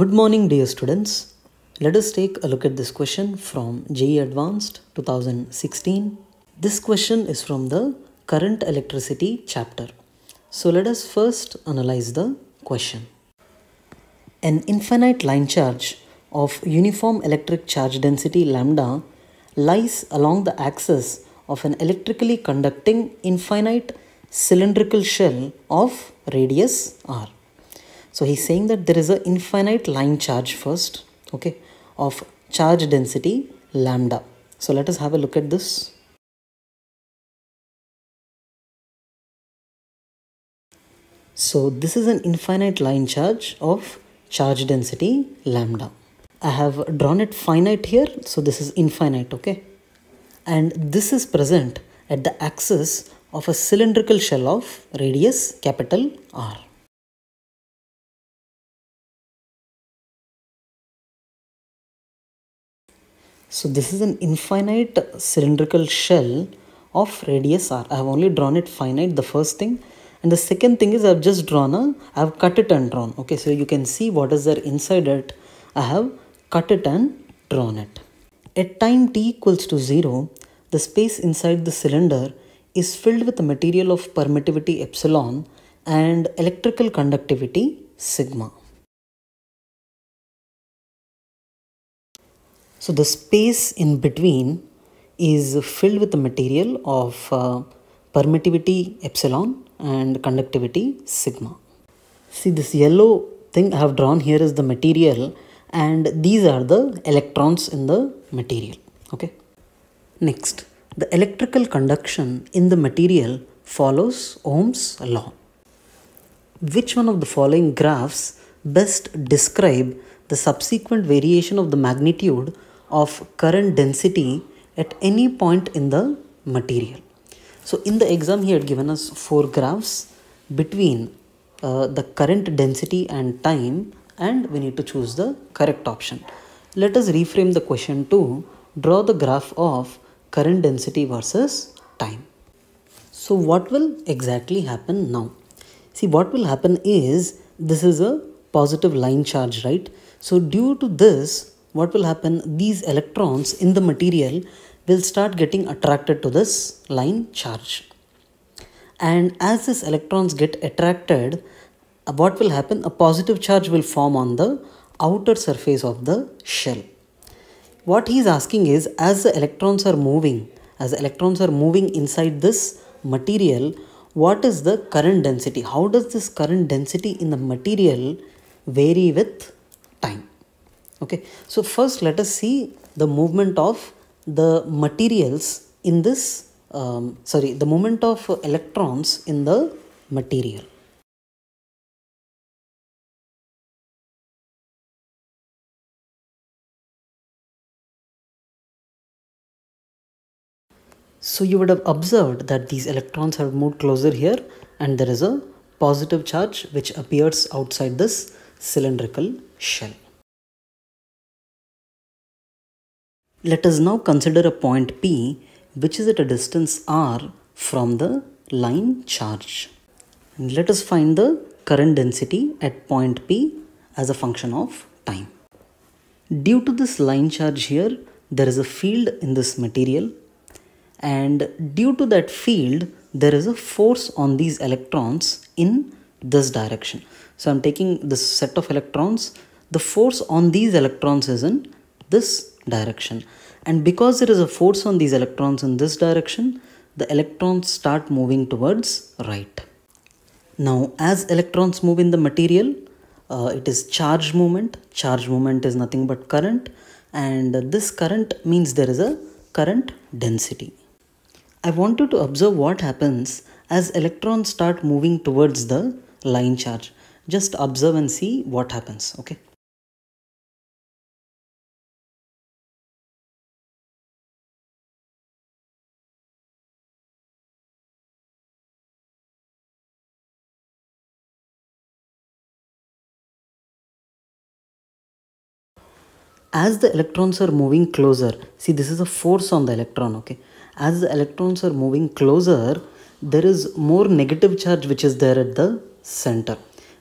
Good morning, dear students. Let us take a look at this question from JEE Advanced 2016. This question is from the Current Electricity chapter. So let us first analyze the question. An infinite line charge of uniform electric charge density lambda lies along the axis of an electrically conducting infinite cylindrical shell of radius r. So he's saying that there is an infinite line charge first, okay, of charge density lambda. So let us have a look at this. So this is an infinite line charge of charge density lambda. I have drawn it finite here, so this is infinite, okay? And this is present at the axis of a cylindrical shell of radius capital R. So this is an infinite cylindrical shell of radius r. I have only drawn it finite, the first thing. And the second thing is I have just drawn a, I have cut it and drawn. Okay, so you can see what is there inside it. I have cut it and drawn it. At time t equals to 0, the space inside the cylinder is filled with a material of permittivity epsilon and electrical conductivity sigma. So the space in between is filled with the material of uh, permittivity epsilon and conductivity sigma. See this yellow thing I have drawn here is the material and these are the electrons in the material. Okay. Next, the electrical conduction in the material follows Ohm's law. Which one of the following graphs best describe the subsequent variation of the magnitude of current density at any point in the material. So in the exam he had given us four graphs between uh, the current density and time and we need to choose the correct option. Let us reframe the question to draw the graph of current density versus time. So what will exactly happen now? See what will happen is this is a positive line charge right. So due to this what will happen? These electrons in the material will start getting attracted to this line charge. And as these electrons get attracted uh, what will happen? A positive charge will form on the outer surface of the shell. What he is asking is as the electrons are moving as the electrons are moving inside this material what is the current density? How does this current density in the material vary with time okay. So first let us see the movement of the materials in this um, sorry the movement of electrons in the material. So you would have observed that these electrons have moved closer here and there is a positive charge which appears outside this cylindrical shell Let us now consider a point P which is at a distance r from the line charge. And let us find the current density at point P as a function of time. Due to this line charge here, there is a field in this material and due to that field, there is a force on these electrons in this direction. So I'm taking this set of electrons, the force on these electrons is in this direction. And because there is a force on these electrons in this direction the electrons start moving towards right. Now as electrons move in the material uh, it is charge movement charge movement is nothing but current. And this current means there is a current density. I want you to observe what happens as electrons start moving towards the line charge. Just observe and see what happens okay as the electrons are moving closer see this is a force on the electron okay as the electrons are moving closer there is more negative charge which is there at the center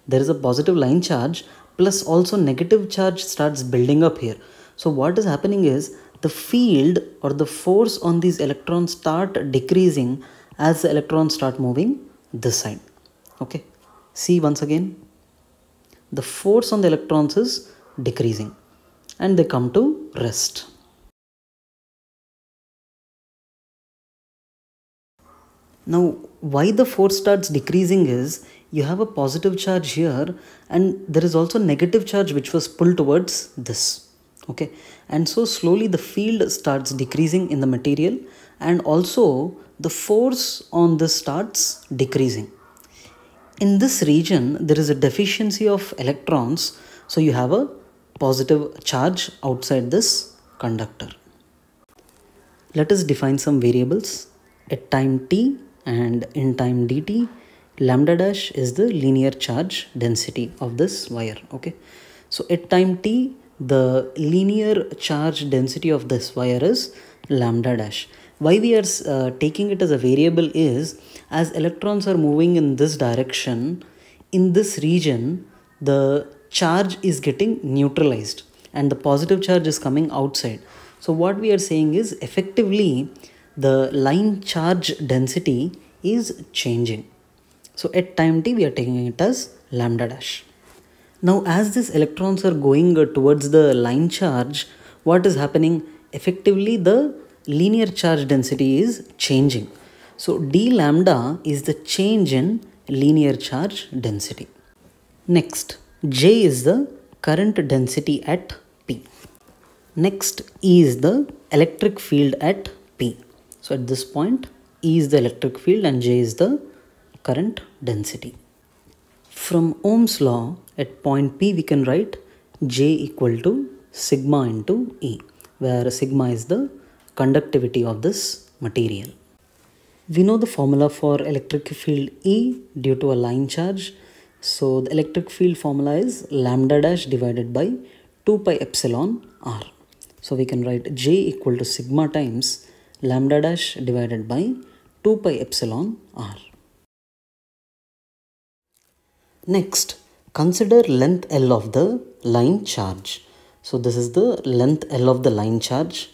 there is a positive line charge plus also negative charge starts building up here. So what is happening is the field or the force on these electrons start decreasing as the electrons start moving this side. Okay. See once again. The force on the electrons is decreasing and they come to rest. Now, why the force starts decreasing is you have a positive charge here and there is also negative charge which was pulled towards this. Okay, and so slowly the field starts decreasing in the material and also the force on this starts decreasing. In this region, there is a deficiency of electrons, so you have a positive charge outside this conductor. Let us define some variables. At time t, and in time dt lambda dash is the linear charge density of this wire okay so at time t the linear charge density of this wire is lambda dash why we are uh, taking it as a variable is as electrons are moving in this direction in this region the charge is getting neutralized and the positive charge is coming outside so what we are saying is effectively the line charge density is changing. So at time t we are taking it as lambda dash. Now as these electrons are going towards the line charge, what is happening? Effectively the linear charge density is changing. So d lambda is the change in linear charge density. Next, J is the current density at P. Next E is the electric field at P. So at this point, E is the electric field and J is the current density. From Ohm's law, at point P we can write J equal to sigma into E, where sigma is the conductivity of this material. We know the formula for electric field E due to a line charge. So the electric field formula is lambda dash divided by 2 pi epsilon r. So we can write J equal to sigma times lambda dash divided by 2 pi epsilon r. Next, consider length L of the line charge. So this is the length L of the line charge.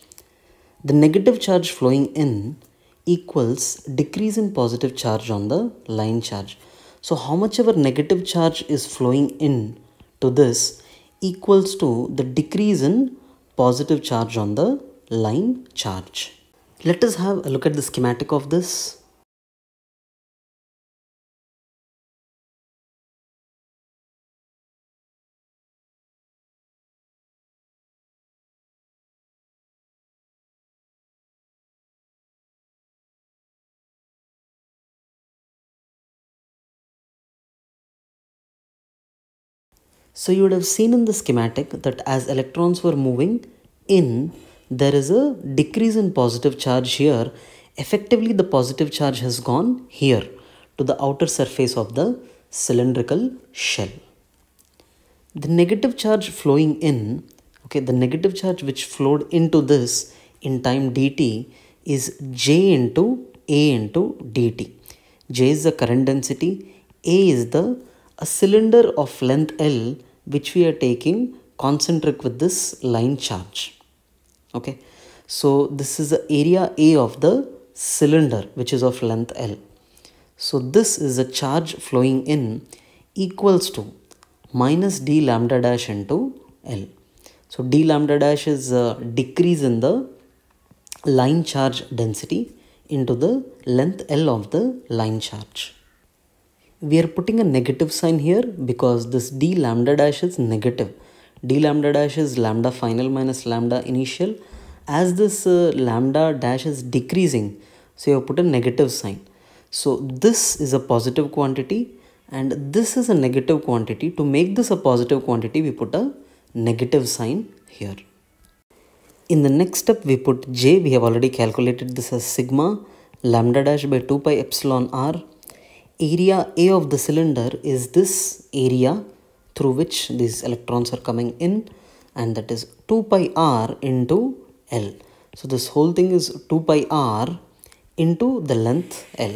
The negative charge flowing in equals decrease in positive charge on the line charge. So how much ever negative charge is flowing in to this equals to the decrease in positive charge on the line charge. Let us have a look at the schematic of this. So you would have seen in the schematic that as electrons were moving in there is a decrease in positive charge here. Effectively the positive charge has gone here to the outer surface of the cylindrical shell. The negative charge flowing in okay the negative charge which flowed into this in time dt is j into a into dt. J is the current density a is the a cylinder of length l which we are taking concentric with this line charge. Okay. So this is the area a of the cylinder which is of length l. So this is a charge flowing in equals to minus d lambda dash into l. So d lambda dash is a decrease in the line charge density into the length L of the line charge. We are putting a negative sign here because this d lambda dash is negative. d lambda dash is lambda final minus lambda initial. As this uh, lambda dash is decreasing so you put a negative sign. So this is a positive quantity and this is a negative quantity. To make this a positive quantity we put a negative sign here. In the next step we put j. We have already calculated this as sigma lambda dash by 2 pi epsilon r area a of the cylinder is this area through which these electrons are coming in and that is 2 pi r into L. So this whole thing is 2 pi r into the length L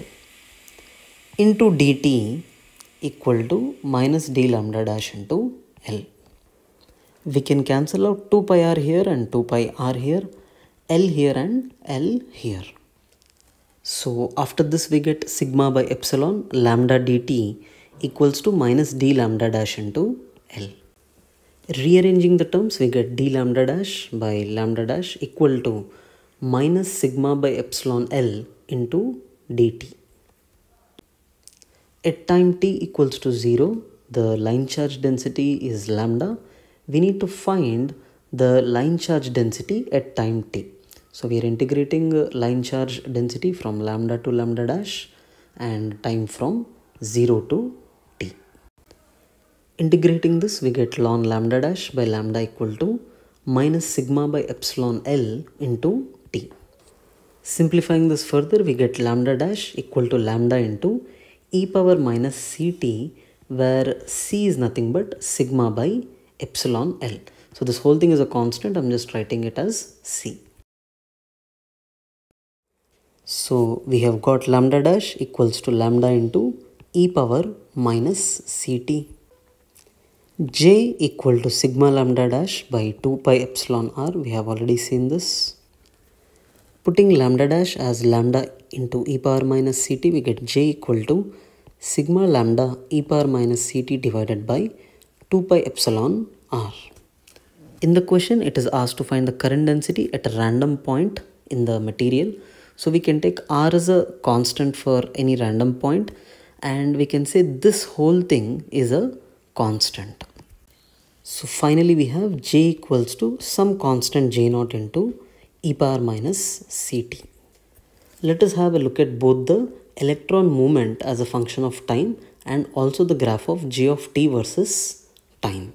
into dt equal to minus d lambda dash into L. We can cancel out 2 pi r here and 2 pi r here, L here and L here. So after this we get sigma by epsilon lambda dt equals to minus d lambda dash into L. Rearranging the terms we get d lambda dash by lambda dash equal to minus sigma by epsilon L into dt. At time t equals to 0, the line charge density is lambda. We need to find the line charge density at time t. So we are integrating line charge density from lambda to lambda dash and time from 0 to t. Integrating this we get ln lambda dash by lambda equal to minus sigma by epsilon L into t. Simplifying this further we get lambda dash equal to lambda into e power minus ct where c is nothing but sigma by epsilon l. So this whole thing is a constant. I'm just writing it as c. So we have got lambda dash equals to lambda into e power minus ct. j equal to sigma lambda dash by 2 pi epsilon r. We have already seen this. Putting lambda dash as lambda into e power minus ct, we get j equal to sigma lambda e power minus ct divided by 2 pi epsilon r. In the question, it is asked to find the current density at a random point in the material. So we can take r as a constant for any random point and we can say this whole thing is a constant. So finally we have j equals to some constant j naught into e power minus ct. Let us have a look at both the electron movement as a function of time and also the graph of j of t versus time.